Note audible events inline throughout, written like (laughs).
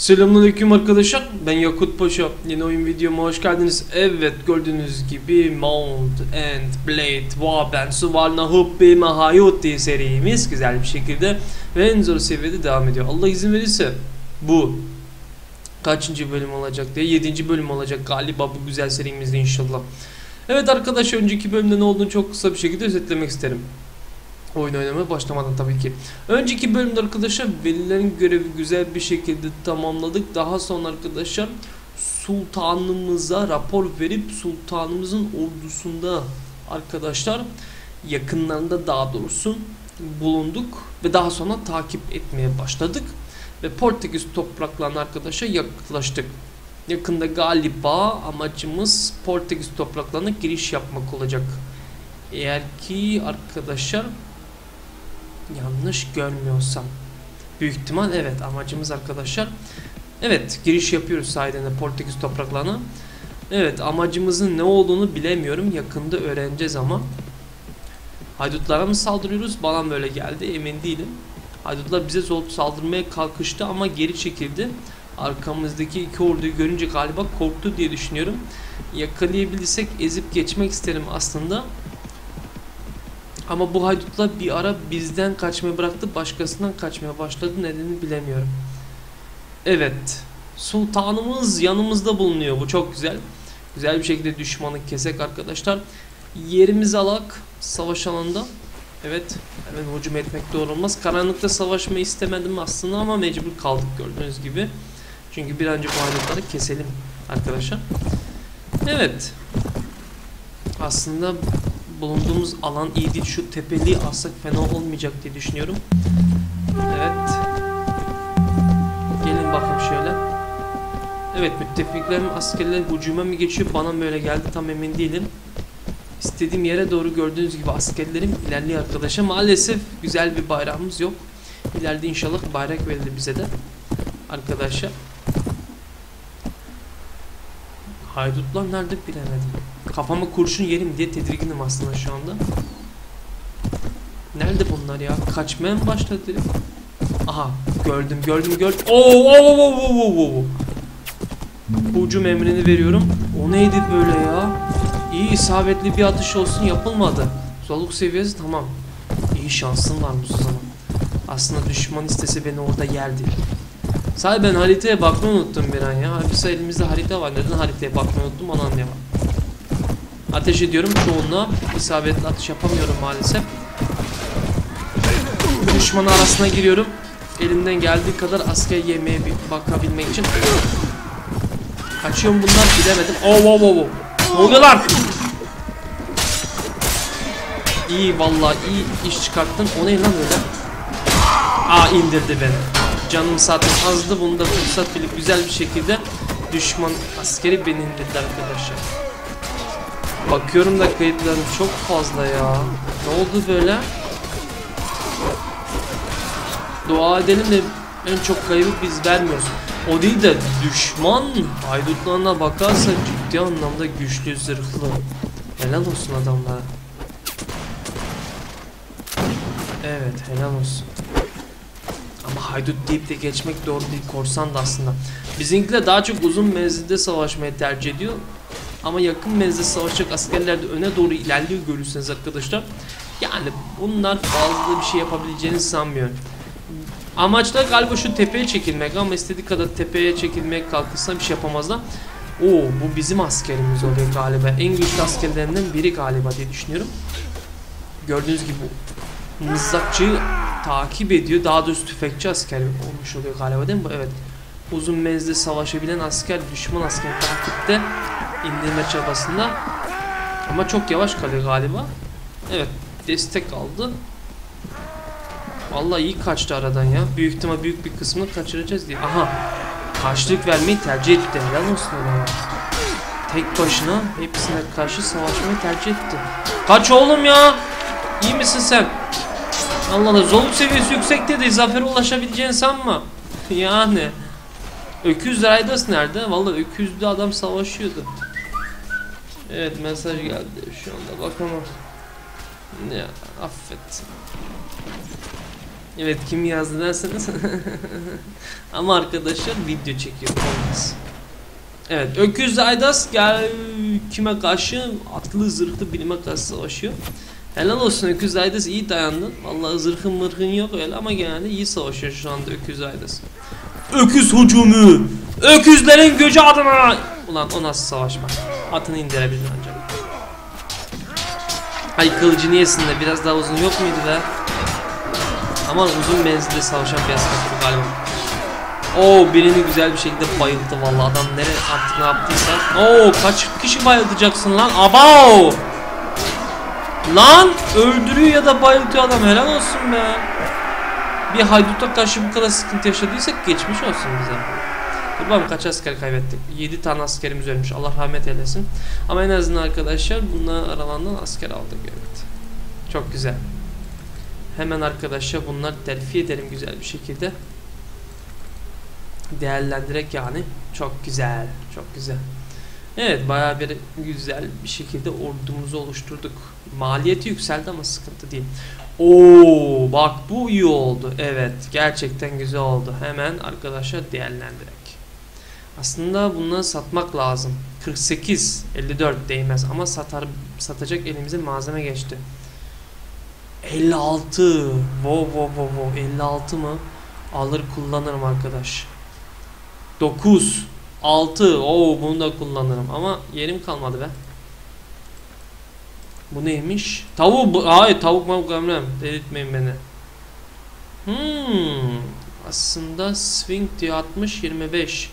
Selamünaleyküm arkadaşlar. Ben Yakut Paşa. Yeni oyun videoma hoş geldiniz. Evet gördüğünüz gibi Mount and Blade Waben Suvalna Hubbi Mahayuti serimiz güzel bir şekilde ve en zor seviyede devam ediyor. Allah izin verirse bu kaçıncı bölüm olacak diye 7. bölüm olacak galiba bu güzel serimizde inşallah. Evet arkadaşlar önceki bölümde ne olduğunu çok kısa bir şekilde özetlemek isterim. Oyun oynamaya başlamadan tabii ki. Önceki bölümde arkadaşlar velilerin görevi güzel bir şekilde tamamladık. Daha sonra arkadaşlar sultanımıza rapor verip sultanımızın ordusunda arkadaşlar yakınlarında daha doğrusu bulunduk ve daha sonra takip etmeye başladık ve Portekiz topraklarına arkadaşlar yaklaştık. Yakında galiba amacımız Portekiz topraklarına giriş yapmak olacak. Eğer ki arkadaşlar yanlış görmüyorsam. Büyük ihtimal evet amacımız arkadaşlar. Evet giriş yapıyoruz sahiden de Portekiz topraklarına. Evet amacımızın ne olduğunu bilemiyorum. Yakında öğreneceğiz ama. Haydutlara mı saldırıyoruz? Bana böyle geldi emin değilim. Haydutlar bize saldırmaya kalkıştı ama geri çekildi. Arkamızdaki iki orduyu görünce galiba korktu diye düşünüyorum. Yakalayabilirsek ezip geçmek isterim aslında. Ama bu haydutlar bir ara bizden kaçmayı bıraktı, başkasından kaçmaya başladı. Nedenini bilemiyorum. Evet. Sultanımız yanımızda bulunuyor. Bu çok güzel. Güzel bir şekilde düşmanı kesek arkadaşlar. Yerimizi alak savaş alanında. Evet. Hemen hücum etmek doğru olmaz. Karanlıkta savaşmayı istemedim aslında ama mecbur kaldık gördüğünüz gibi. Çünkü bir önce bu haydutları keselim arkadaşlar. Evet. Aslında bulunduğumuz alan iyi değil. Şu tepeliği alsak fena olmayacak diye düşünüyorum. Evet. Gelin bakayım şöyle. Evet müttefiklerin askerleri hücuma mı geçiyor bana mı öyle geldi tam emin değilim. İstediğim yere doğru gördüğünüz gibi askerlerim ilerliyor arkadaşlar. Maalesef güzel bir bayrağımız yok. İleride inşallah bayrak verilir bize de. Arkadaşlar. Haydutlar nerede bilemedim. Kafama kurşun yerim diye tedirginim aslında şu anda. Nerede bunlar ya? Kaçmaya mı başladı? Aha gördüm gördüm gördüm. Oo oo oo oo oo emrini veriyorum. O neydi böyle ya? İyi isabetli bir atış olsun yapılmadı. Zorluk seviyesi tamam. İyi şansın varmış o zaman. Aslında düşman istese beni orada yerdi. Sadece ben haritaya bakmayı unuttum bir an ya. Halbuki elimizde harita var. Neden haritaya bakmayı unuttum onu anlayamam. Ateş ediyorum çoğunluğa. isabetli atış yapamıyorum maalesef. Düşman arasına giriyorum. Elimden geldiği kadar asker yemeye bakabilmek için. Kaçıyorum bundan bilemedim. Oh oh oh oh. Ne oluyor lan? İyi vallahi iyi iş çıkarttın. O ne lan öyle? Aa indirdi beni. Canım zaten azdı. Bunu da fırsat bilip güzel bir şekilde düşman askeri beni indirdi arkadaşlar. Bakıyorum da kayıtlarım çok fazla ya. Ne oldu böyle? Dua edelim de en çok kaybı biz vermiyoruz. O değil de düşman haydutlarına bakarsa ciddi anlamda güçlü zırhlı. Helal olsun adamlara. Evet helal olsun. Ama haydut deyip de geçmek doğru değil korsan da aslında. Bizimkiler daha çok uzun menzilde savaşmayı tercih ediyor. Ama yakın menzilde savaşacak askerler de öne doğru ilerliyor görürseniz arkadaşlar. Yani bunlar fazla bir şey yapabileceğini sanmıyorum. Amaçlar galiba şu tepeye çekilmek ama istediği kadar tepeye çekilmeye kalkırsa bir şey yapamazlar. Oo bu bizim askerimiz oluyor galiba. En güçlü askerlerinden biri galiba diye düşünüyorum. Gördüğünüz gibi mızrakçıyı takip ediyor. Daha doğrusu tüfekçi asker olmuş oluyor galiba değil mi? Evet. Uzun menzilde savaşabilen asker düşman asker takipte indirme çabasında. Ama çok yavaş kalıyor galiba. Evet destek aldı. Vallahi iyi kaçtı aradan ya. Büyük ihtimal büyük bir kısmını kaçıracağız diye. Aha. Karşılık vermeyi tercih etti. Helal olsun ona. Tek başına hepsine karşı savaşmayı tercih etti. Kaç oğlum ya. İyi misin sen? Allah Allah zorluk seviyesi yüksekte de zafere ulaşabileceğini sanma. (laughs) yani. Öküz Raiders nerede? Vallahi öküzlü adam savaşıyordu. Evet mesaj geldi şu anda bakalım. Ya affet. Evet kim yazdı derseniz. (laughs) Ama arkadaşlar video çekiyor. Olmaz. Evet Öküz Aydas gel kime karşı atlı zırhlı bilime karşı savaşıyor. Helal olsun Öküz Aydas iyi dayandın. Vallahi zırhın mırhın yok öyle ama genelde iyi savaşıyor şu anda Öküz Aydas. Öküz hücumu! Öküzlerin gücü adına! Ulan o nasıl savaşma? Atını indirebilir ancak. Ay kılıcı niyesin de biraz daha uzun yok muydu be? Ama uzun menzilde savaşan bir asker galiba. Oo birini güzel bir şekilde bayıldı vallahi adam nere artık ne yaptıysa. Oo kaç kişi bayıltacaksın lan? Abao! Lan öldürüyor ya da bayıltıyor adam helal olsun be. Bir hayduta karşı bu kadar sıkıntı yaşadıysak geçmiş olsun bize. Bakalım kaç asker kaybettik? 7 tane askerimiz ölmüş. Allah rahmet eylesin. Ama en azından arkadaşlar bunların aralarından asker aldık evet. Çok güzel. Hemen arkadaşlar bunları terfi edelim güzel bir şekilde. Değerlendirerek yani. Çok güzel. Çok güzel. Evet bayağı bir güzel bir şekilde ordumuzu oluşturduk. Maliyeti yükseldi ama sıkıntı değil. Oo bak bu iyi oldu. Evet gerçekten güzel oldu. Hemen arkadaşlar değerlendirerek. Aslında bunları satmak lazım. 48 54 değmez ama satar satacak elimize malzeme geçti. 56 wow wow wow wow 56 mı? Alır kullanırım arkadaş. 9 6 Oo bunu da kullanırım ama yerim kalmadı be. Bu neymiş? Tavuk. Hayır tavuk mavuk emrem. Delirtmeyin beni. Hmm. Aslında swing diyor 60 25.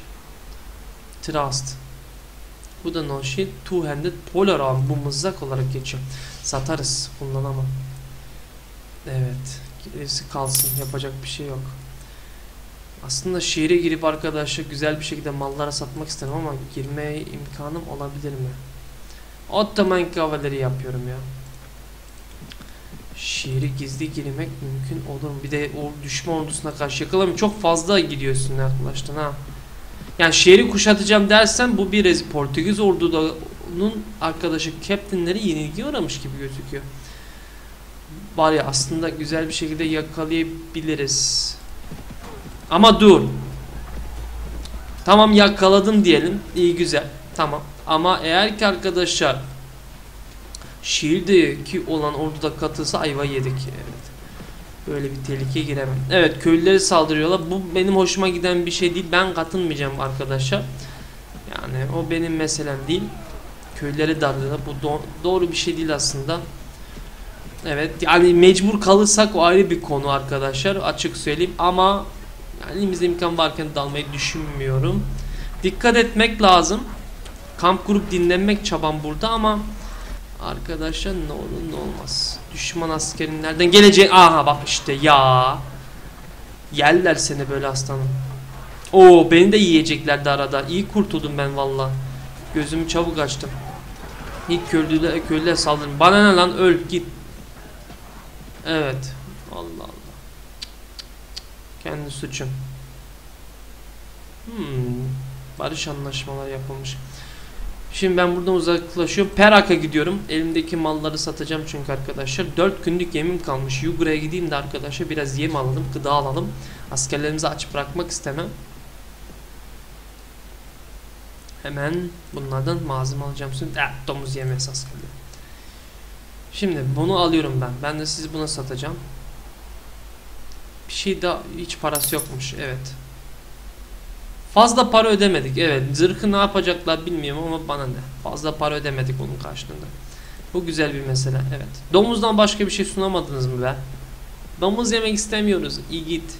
Trust. Bu da no shit. Two handed polar arm. Bu mızrak olarak geçiyor. Satarız. Kullanamam. Evet. Gerisi kalsın. Yapacak bir şey yok. Aslında şehre girip arkadaşlar güzel bir şekilde mallara satmak isterim ama girmeye imkanım olabilir mi? Ottoman kavaleri yapıyorum ya. Şehri gizli girmek mümkün olur mu? Bir de o düşman ordusuna karşı yakalamıyorum. Çok fazla gidiyorsun yaklaştın ha. Yani şehri kuşatacağım dersen bu bir Portekiz ordunun arkadaşı kaptanları yenilgi uğramış gibi gözüküyor. Var ya aslında güzel bir şekilde yakalayabiliriz. Ama dur. Tamam yakaladım diyelim. İyi güzel. Tamam. Ama eğer ki arkadaşlar şiirdeki olan orduda katılsa ayva yedik. Evet. Böyle bir tehlikeye giremem. Evet köylüleri saldırıyorlar. Bu benim hoşuma giden bir şey değil. Ben katılmayacağım arkadaşlar. Yani o benim meselem değil. Köylüleri darlıyorlar. Bu do doğru bir şey değil aslında. Evet yani mecbur kalırsak o ayrı bir konu arkadaşlar. Açık söyleyeyim ama yani elimizde imkan varken dalmayı düşünmüyorum. Dikkat etmek lazım. Kamp kurup dinlenmek çabam burada ama arkadaşlar ne olur ne olmaz. Düşman askerin nereden geleceği aha bak işte ya. Yerler seni böyle aslanım. Oo beni de yiyeceklerdi arada. İyi kurtuldum ben valla. Gözümü çabuk açtım. İlk köylüler, köylüler saldırın. Bana ne lan öl git. Evet. Allah Allah. Kendi suçum. Hmm. Barış anlaşmaları yapılmış. Şimdi ben buradan uzaklaşıyorum. Perak'a gidiyorum. Elimdeki malları satacağım çünkü arkadaşlar. 4 günlük yemim kalmış. Yugura'ya gideyim de arkadaşlar biraz yem alalım. Gıda alalım. Askerlerimizi aç bırakmak istemem. Hemen bunlardan malzeme alacağım. Şimdi eh, domuz yemi esas kalıyor. Şimdi bunu alıyorum ben. Ben de sizi buna satacağım. Bir şey daha hiç parası yokmuş. Evet. Fazla para ödemedik. Evet. Zırhı ne yapacaklar bilmiyorum ama bana ne. Fazla para ödemedik onun karşılığında. Bu güzel bir mesele. Evet. Domuzdan başka bir şey sunamadınız mı be? Domuz yemek istemiyoruz. İyi git.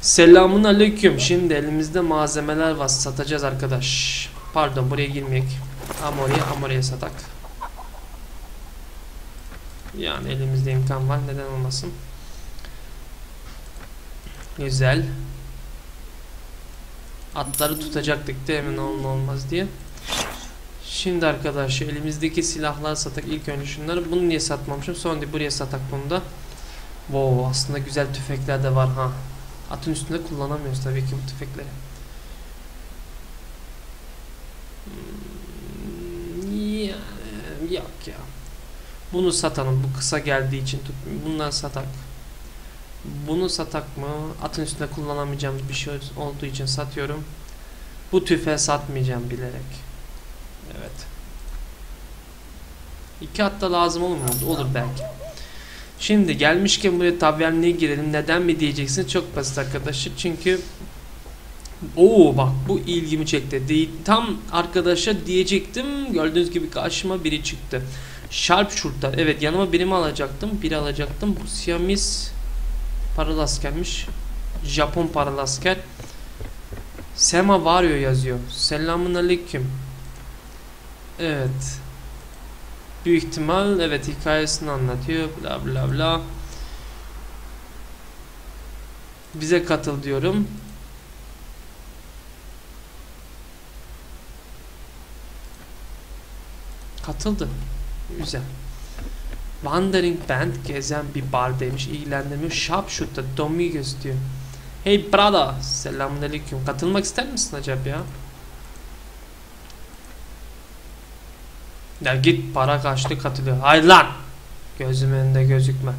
Selamun aleyküm. Şimdi elimizde malzemeler var. Satacağız arkadaş. Pardon buraya girmeyek. Amorya Amorya satak. Yani elimizde imkan var. Neden olmasın? Güzel. Atları tutacaktık değil mi? Ne olmaz diye. Şimdi arkadaşlar elimizdeki silahlar satak. İlk önce şunları. Bunu niye satmamışım? Sonra buraya satak bunu da. Wow aslında güzel tüfekler de var ha. Atın üstünde kullanamıyoruz tabii ki bu tüfekleri. Hmm, yok ya. Bunu satalım. Bu kısa geldiği için tutmuyor. Bundan satak. Bunu satak mı? Atın üstünde kullanamayacağımız bir şey olduğu için satıyorum. Bu tüfe satmayacağım bilerek. Evet. İki at da lazım olur mu? Olur belki. Şimdi gelmişken buraya taverneye girelim. Neden mi diyeceksin? Çok basit arkadaşlar. Çünkü Oo bak bu ilgimi çekti. Değil, tam arkadaşa diyecektim. Gördüğünüz gibi karşıma biri çıktı. Sharpshooter. Evet yanıma birimi alacaktım. Biri alacaktım. Bu Siamis paralı askermiş. Japon paralı asker. Sema Vario yazıyor. Selamun aleyküm. Evet. Büyük ihtimal evet hikayesini anlatıyor. Bla bla bla. Bize katıl diyorum. Katıldı. Güzel. Wandering Band gezen bir bar demiş. İlgilendirmiyor. Sharpshooter Domingos diyor. Hey brother. Selamünaleyküm. Katılmak ister misin acaba ya? Ya git para kaçtı katılıyor. Hay lan. Gözüm önünde gözükme.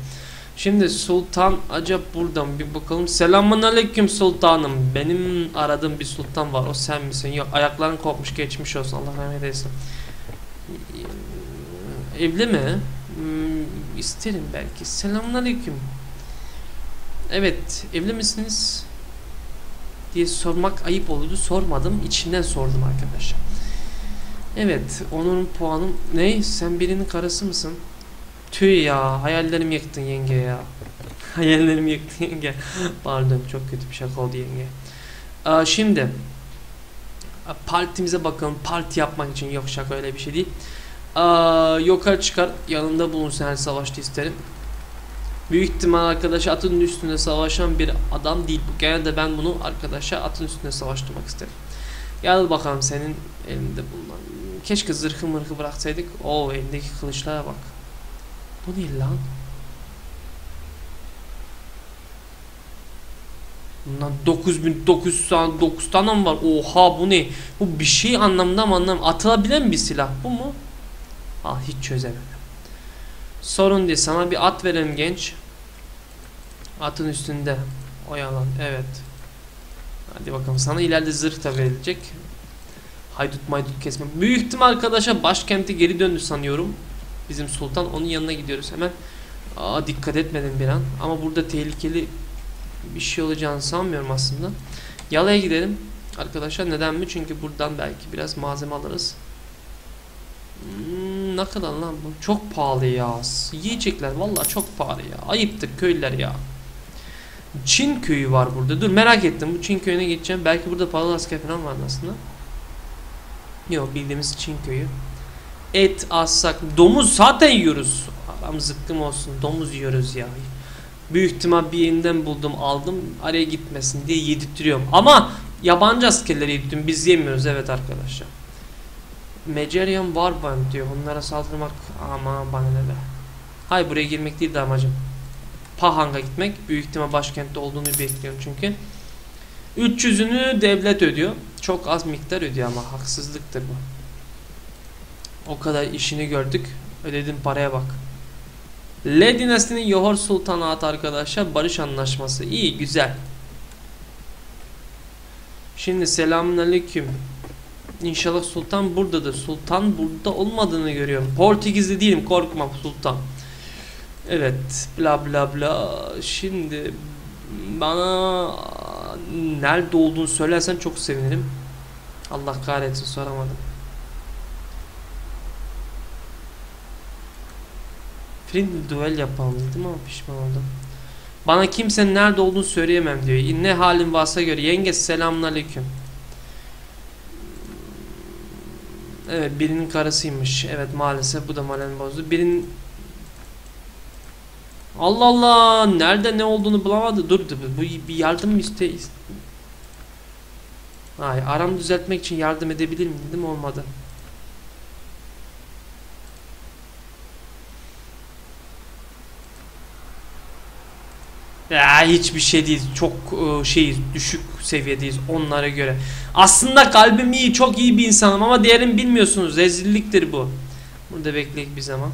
Şimdi sultan acaba buradan bir bakalım. Selamun aleyküm sultanım. Benim aradığım bir sultan var. O sen misin? Yok ayakların kopmuş geçmiş olsun. Allah rahmet eylesin. Evli mi? İsterim belki. Selamun aleyküm. Evet evli misiniz? diye sormak ayıp olurdu. Sormadım. içinden sordum arkadaşlar. Evet, onun puanım ne? Sen birinin karısı mısın? Tüy ya, hayallerimi yıktın yenge ya. (laughs) hayallerimi yıktın yenge. Pardon, çok kötü bir şaka oldu yenge. Aa, şimdi partimize bakalım. Parti yapmak için yok şaka öyle bir şey değil. Aa, yukarı çıkar, yanında bulunsun her savaşta isterim. Büyük ihtimal arkadaşa atın üstünde savaşan bir adam değil. Genelde ben bunu arkadaşa atın üstünde savaştırmak isterim. Gel bakalım senin elinde bulunan. Keşke zırhı mırhı bıraksaydık. O elindeki kılıçlara bak. Bu ne lan? Bundan 9909 tane mi var? Oha bu ne? Bu bir şey anlamda mı anlam? Atılabilen bir silah bu mu? Ah hiç çözemedim. Sorun değil. Sana bir at verelim genç. Atın üstünde. Oyalan. Evet. Hadi bakalım. Sana ileride zırh da verilecek. Haydut maydut kesme. Büyük ihtimal arkadaşa başkente geri döndü sanıyorum. Bizim sultan. Onun yanına gidiyoruz hemen. Aa dikkat etmedim bir an. Ama burada tehlikeli bir şey olacağını sanmıyorum aslında. Yalaya gidelim. Arkadaşlar neden mi? Çünkü buradan belki biraz malzeme alırız. Hmm, ne kadar lan bu? Çok pahalı ya. Yiyecekler vallahi çok pahalı ya. Ayıptır köylüler ya. Çin köyü var burada. Dur merak ettim. Bu Çin köyüne geçeceğim. Belki burada paralı asker falan var aslında. Yok bildiğimiz Çin köyü. Et assak. Domuz zaten yiyoruz. Adam zıkkım olsun. Domuz yiyoruz ya. Büyük ihtimal bir yerinden buldum aldım. Araya gitmesin diye yedirtiyorum. Ama yabancı askerleri yedirtiyorum. Biz yemiyoruz evet arkadaşlar. Mecerian Warband diyor. Onlara saldırmak ama bana ne be. Hay buraya girmek değil de amacım. Pahang'a gitmek. Büyük ihtimal başkentte olduğunu bekliyorum çünkü. 300'ünü devlet ödüyor. Çok az miktar ödüyor ama haksızlıktır bu. O kadar işini gördük. Ödedim paraya bak. Le dinastinin Yohor Sultanatı arkadaşlar barış anlaşması. İyi güzel. Şimdi selamünaleyküm. İnşallah sultan buradadır. Sultan burada olmadığını görüyorum. Portekizli değilim korkma sultan. Evet bla bla bla. Şimdi bana nerede olduğunu söylersen çok sevinirim. Allah kahretsin soramadım. Friendly duel yapalım dedim ama pişman oldum. Bana kimsenin nerede olduğunu söyleyemem diyor. Ne halin varsa göre. Yenge selamünaleyküm. Evet birinin karısıymış. Evet maalesef bu da moralini bozdu. Birinin Allah Allah nerede ne olduğunu bulamadı. Dur bu bir yardım iste. Ay aram düzeltmek için yardım edebilir miyim dedim olmadı. Ya hiçbir şey değil. Çok şey düşük seviyedeyiz onlara göre. Aslında kalbim iyi, çok iyi bir insanım ama diğerini bilmiyorsunuz. Rezilliktir bu. Burada bekleyek bir zaman.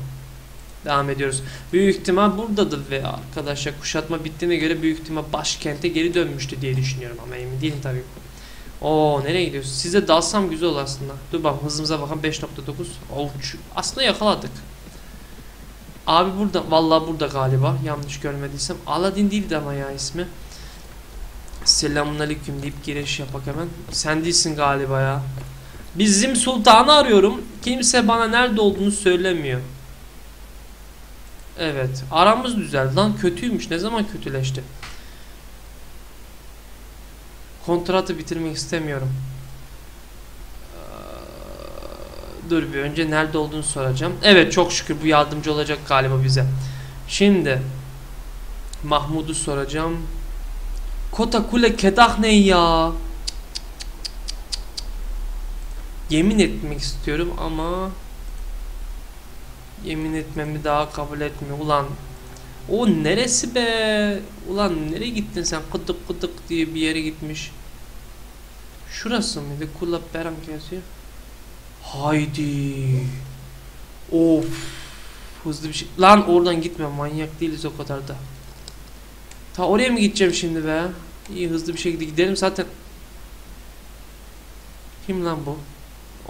Devam ediyoruz. Büyük ihtimal buradadır ve arkadaşlar kuşatma bittiğine göre büyük ihtimal başkente geri dönmüştü diye düşünüyorum ama emin değilim tabii. Oo nereye gidiyorsun? Size dalsam güzel olur aslında. Dur bak hızımıza bakalım 5.9. Oh, aslında yakaladık. Abi burada vallahi burada galiba yanlış görmediysem. Aladdin değildi ama ya ismi. Selamünaleyküm deyip giriş yapak hemen. Sen değilsin galiba ya. Bizim sultanı arıyorum. Kimse bana nerede olduğunu söylemiyor. Evet. Aramız düzeldi lan. Kötüymüş. Ne zaman kötüleşti? Kontratı bitirmek istemiyorum. Ee, Dur bir önce nerede olduğunu soracağım. Evet çok şükür bu yardımcı olacak galiba bize. Şimdi Mahmud'u soracağım. Kota kule kedah ne ya? Yemin etmek istiyorum ama yemin etmemi daha kabul etmiyor. Ulan o neresi be? Ulan nereye gittin sen? Kıdık kıdık diye bir yere gitmiş. Şurası mıydı? Kula Beram yazıyor. Haydi. Of. Hızlı bir şey. Lan oradan gitme. Manyak değiliz o kadar da. Ta oraya mı gideceğim şimdi be? İyi hızlı bir şekilde gidelim zaten. Kim lan bu?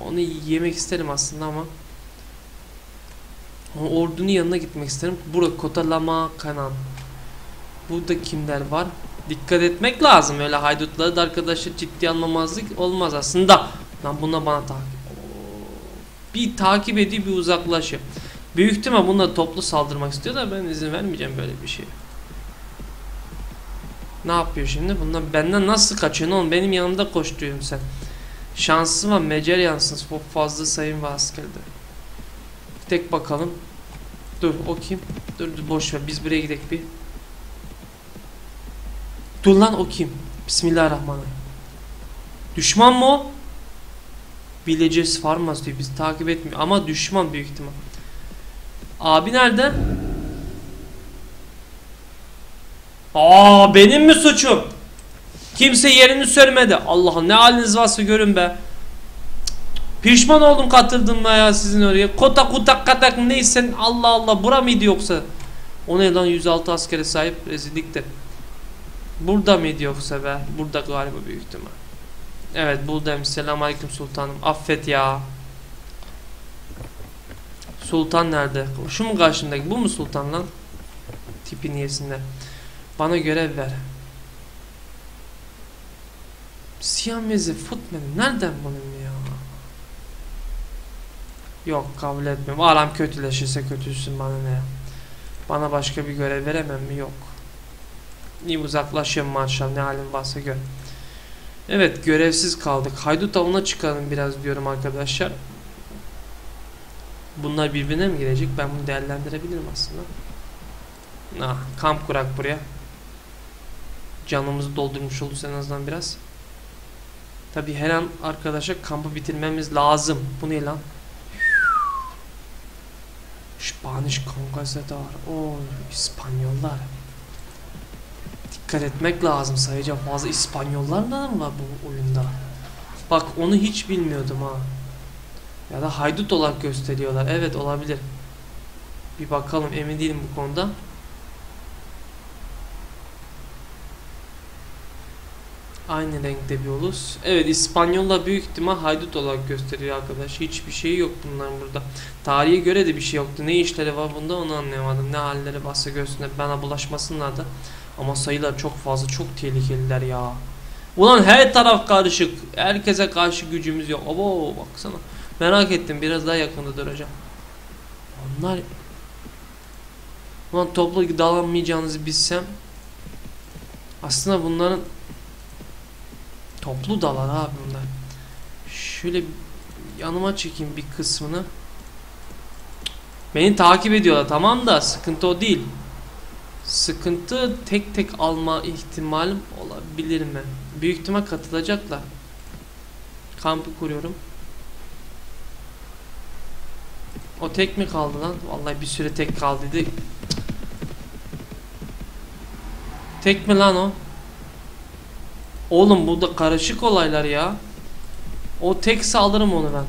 Onu yemek isterim aslında ama. Ordunun yanına gitmek isterim. Burada Kotalama Kanan. Burada kimler var? Dikkat etmek lazım. Öyle haydutları da arkadaşlar ciddi almamazlık olmaz aslında. Lan buna bana takip. Bir takip ediyor bir uzaklaşıyor. Büyük ihtimal bununla toplu saldırmak istiyor da ben izin vermeyeceğim böyle bir şey. Ne yapıyor şimdi? Bundan benden nasıl kaçıyorsun oğlum? Benim yanımda koşturuyorsun sen. Şansım var. Mecer yansın. Çok fazla sayım var askerde. Tek bakalım. Dur o kim? Dur dur boş ver. Biz buraya gidelim bir. Dur lan o kim? Bismillahirrahmanirrahim. Düşman mı o? Villages Farmers diyor. Biz takip etmiyor. Ama düşman büyük ihtimal. Abi nerede? Aa benim mi suçum? Kimse yerini söylemedi. Allah'ım ne haliniz varsa görün be. Pişman oldum katıldığıma ya sizin oraya. Kota kutak katak neyse Allah Allah bura mıydı yoksa? O ne lan 106 askere sahip rezillikte. Burada mıydı yoksa be? Burada galiba büyük ihtimal. Evet buradayım. Selamünaleyküm sultanım. Affet ya. Sultan nerede? Şu mu karşımdaki? Bu mu sultan lan? Tipi niyesinde. Bana görev ver. Siyamezi footman nereden bunun ya? Yok kabul etmiyorum. Aram kötüleşirse kötüsün bana ne? Bana başka bir görev veremem mi? Yok. İyi uzaklaşıyorum marşal ne halin varsa gör. Evet görevsiz kaldık. Haydut avına çıkalım biraz diyorum arkadaşlar. Bunlar birbirine mi girecek? Ben bunu değerlendirebilirim aslında. Ah, kamp kurak buraya. Canımızı doldurmuş oluruz en azından biraz. Tabi her an arkadaşa kampı bitirmemiz lazım. Bu ne lan? Spanish Conquistador. O İspanyollar. Dikkat etmek lazım. Sayacağım fazla İspanyollar mı var bu oyunda? Bak onu hiç bilmiyordum ha. Ya da haydut olarak gösteriyorlar. Evet olabilir. Bir bakalım emin değilim bu konuda. Aynı renkte bir ulus. Evet İspanyollar büyük ihtimal haydut olarak gösteriyor arkadaş. Hiçbir şey yok bunların burada. Tarihe göre de bir şey yoktu. Ne işleri var bunda onu anlayamadım. Ne halleri varsa görsünler. Bana bulaşmasınlar da. Ama sayılar çok fazla. Çok tehlikeliler ya. Ulan her taraf karışık. Herkese karşı gücümüz yok. Abo baksana. Merak ettim. Biraz daha yakında duracağım. Onlar... Ulan toplu dalamayacağınızı bilsem. Aslında bunların Toplu dalar abi bunlar. Şöyle yanıma çekeyim bir kısmını. Beni takip ediyorlar tamam da sıkıntı o değil. Sıkıntı tek tek alma ihtimalim olabilir mi? Büyük ihtimal katılacaklar. Kampı kuruyorum. O tek mi kaldı lan? Vallahi bir süre tek kaldıydı. Tek mi lan o? Oğlum bu karışık olaylar ya. O tek saldırım onu ben.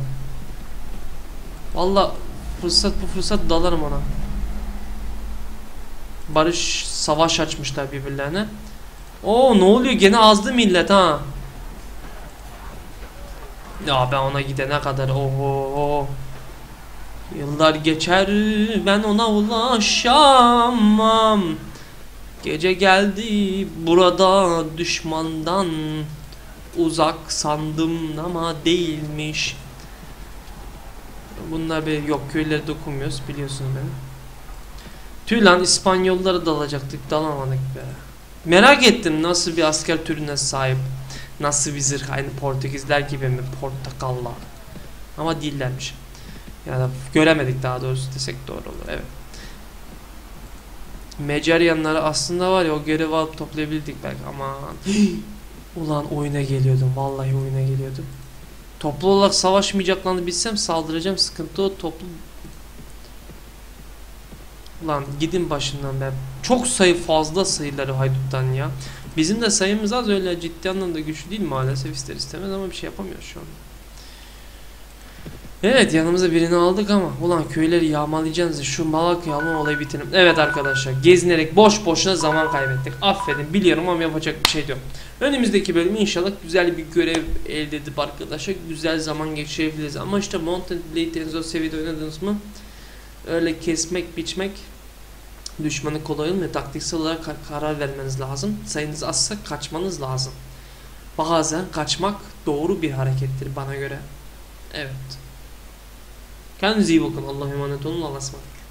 Valla fırsat bu fırsat dalarım ona. Barış savaş açmışlar birbirlerine. Oo ne oluyor gene azdı millet ha. Ya ben ona gidene kadar oho. Yıllar geçer ben ona ulaşamam. Gece geldi burada düşmandan uzak sandım ama değilmiş. Bunlar bir yok köylere dokunmuyoruz biliyorsun beni. Tüy lan İspanyollara dalacaktık dalamadık be. Merak ettim nasıl bir asker türüne sahip. Nasıl bir zırh aynı Portekizler gibi mi portakalla. Ama değillermiş. Ya da göremedik daha doğrusu desek doğru olur evet. Macaryanları aslında var ya o görevi alıp toplayabildik belki ama (gasps) Ulan oyuna geliyordum vallahi oyuna geliyordum. Toplu olarak savaşmayacaklarını bilsem saldıracağım sıkıntı o toplu Ulan gidin başından be. Çok sayı fazla sayıları hayduttan ya. Bizim de sayımız az öyle ciddi anlamda güçlü değil maalesef ister istemez ama bir şey yapamıyoruz şu an. Evet yanımıza birini aldık ama ulan köyleri yağmalayacaksınız şu malak yağma olayı bitirin. Evet arkadaşlar gezinerek boş boşuna zaman kaybettik. Affedin biliyorum ama yapacak bir şey yok. Önümüzdeki bölüm inşallah güzel bir görev elde edip arkadaşlar güzel zaman geçirebiliriz. Ama işte Mountain Blade Enzo seviyede oynadınız mı? Öyle kesmek biçmek düşmanı kolay olmuyor. Taktiksel olarak kar- karar vermeniz lazım. Sayınız azsa kaçmanız lazım. Bazen kaçmak doğru bir harekettir bana göre. Evet. Kendinize iyi bakın. Allah'a emanet olun. Allah'a ısmarladık.